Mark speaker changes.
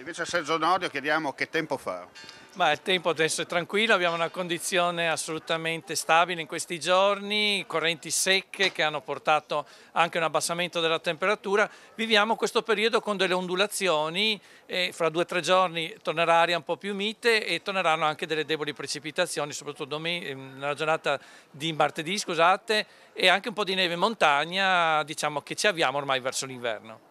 Speaker 1: Invece a Sergio Nordio chiediamo che tempo fa.
Speaker 2: Ma il tempo adesso è tranquillo, abbiamo una condizione assolutamente stabile in questi giorni, correnti secche che hanno portato anche un abbassamento della temperatura. Viviamo questo periodo con delle ondulazioni e fra due o tre giorni tornerà aria un po' più mite e torneranno anche delle deboli precipitazioni, soprattutto eh, nella giornata di martedì, scusate, e anche un po' di neve in montagna, diciamo che ci avviamo ormai verso l'inverno.